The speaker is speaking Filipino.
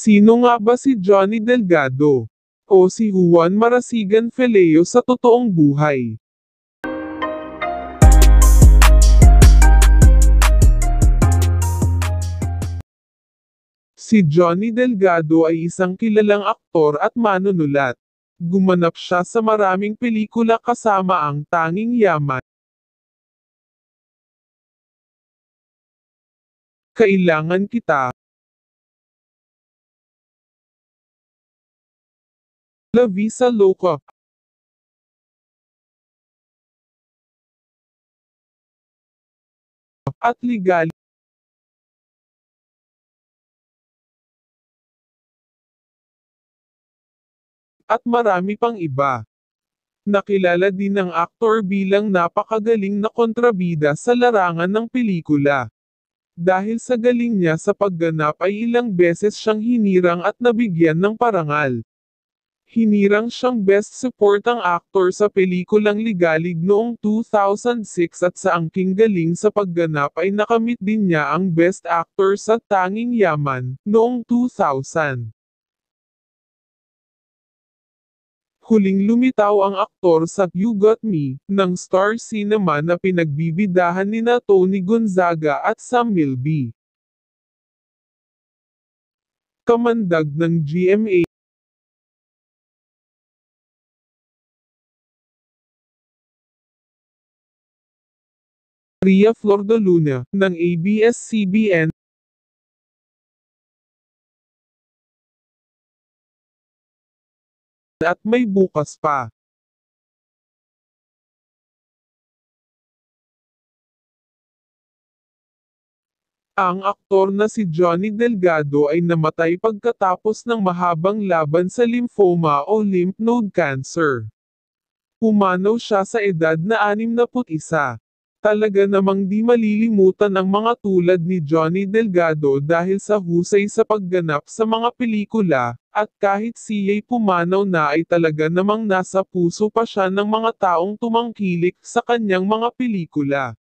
Sino nga ba si Johnny Delgado? O si Juan Marasigan Feleo sa totoong buhay? Si Johnny Delgado ay isang kilalang aktor at manunulat. Gumanap siya sa maraming pelikula kasama ang Tanging Yaman. Kailangan kita. La Visa Loca. At legal. At marami pang iba. Nakilala din ng aktor bilang napakagaling na kontrabida sa larangan ng pelikula. Dahil sa galing niya sa pagganap ay ilang beses siyang hinirang at nabigyan ng parangal. Hinirang siyang Best Supporting Actor sa pelikulang Ligalig noong 2006 at sa angking galing sa pagganap ay nakamit din niya ang Best Actor sa Tanging Yaman, noong 2000. Huling lumitaw ang aktor sa You Got Me, ng Star Cinema na pinagbibidahan nina Tony Gonzaga at Sam Milby. Kamandag ng GMA Maria Flor de Luna, ng ABS-CBN, at may bukas pa. Ang aktor na si Johnny Delgado ay namatay pagkatapos ng mahabang laban sa lymphoma o lymph node cancer. Pumanaw siya sa edad na 61. Talaga namang di malilimutan ang mga tulad ni Johnny Delgado dahil sa husay sa pagganap sa mga pelikula, at kahit siya'y pumanaw na ay talaga namang nasa puso pa siya ng mga taong tumangkilik sa kanyang mga pelikula.